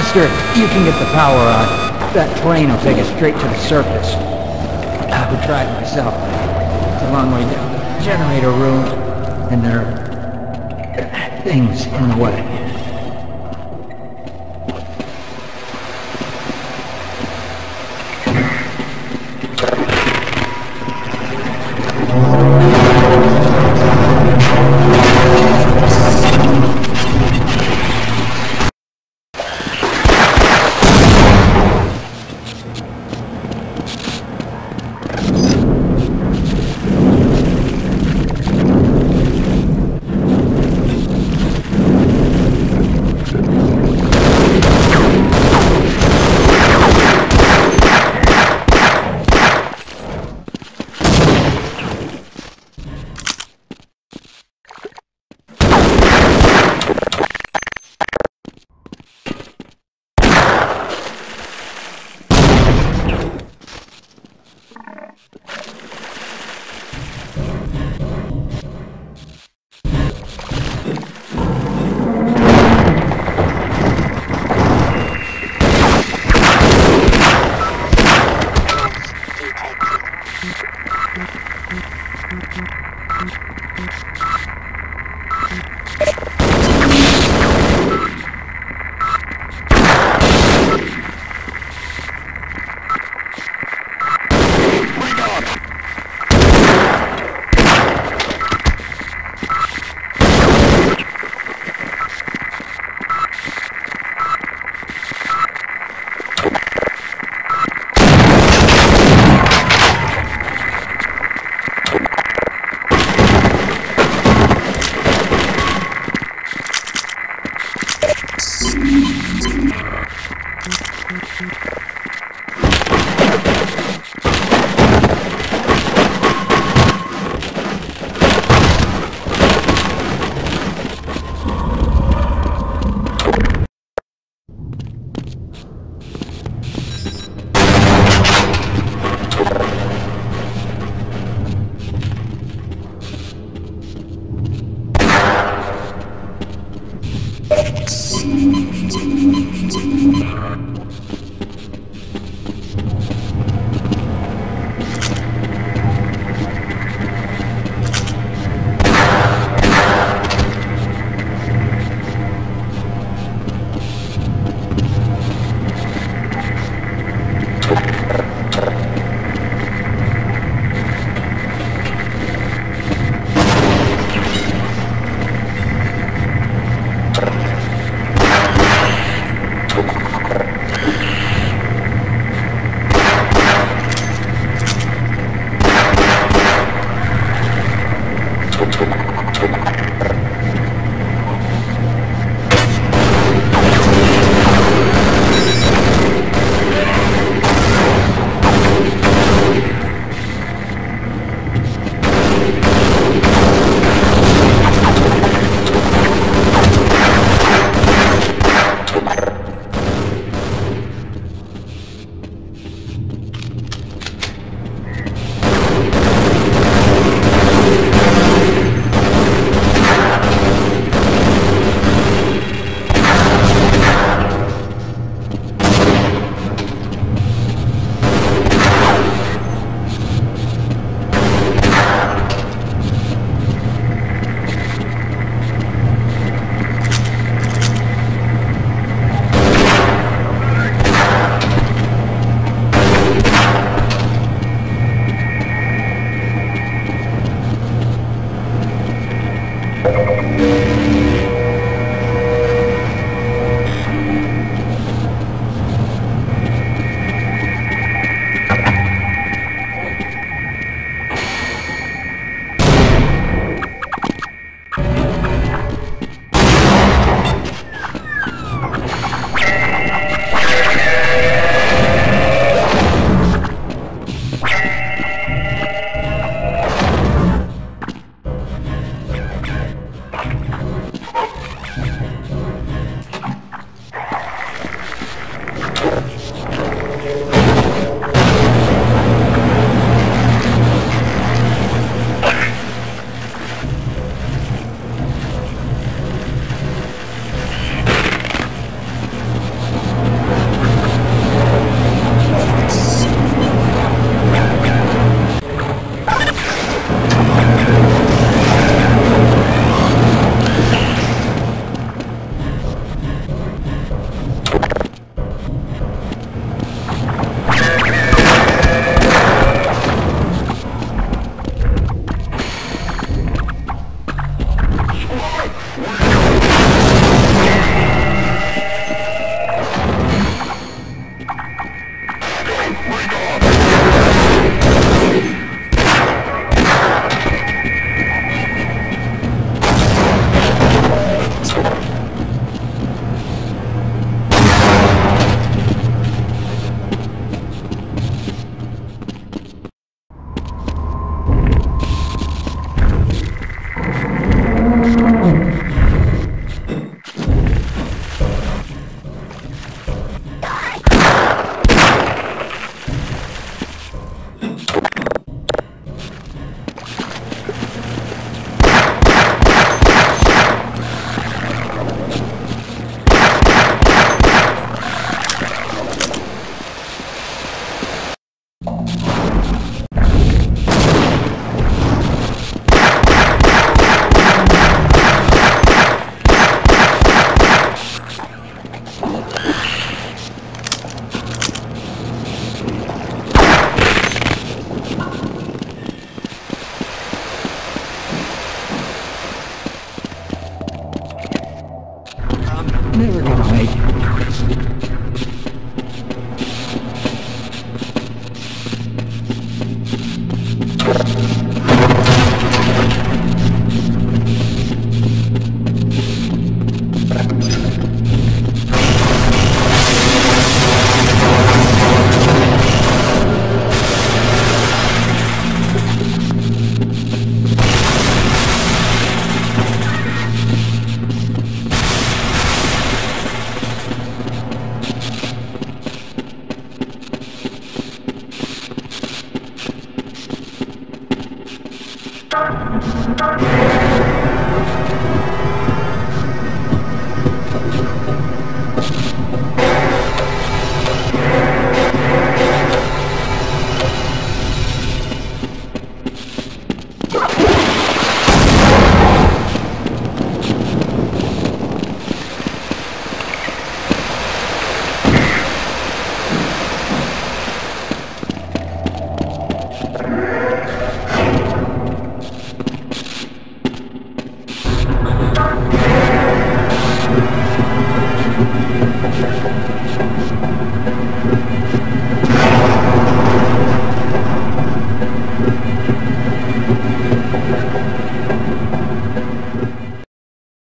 Mister, you can get the power on. That plane will take us straight to the surface. I would try it myself. It's a long way down the generator room, and there are things in the way. Uh-huh.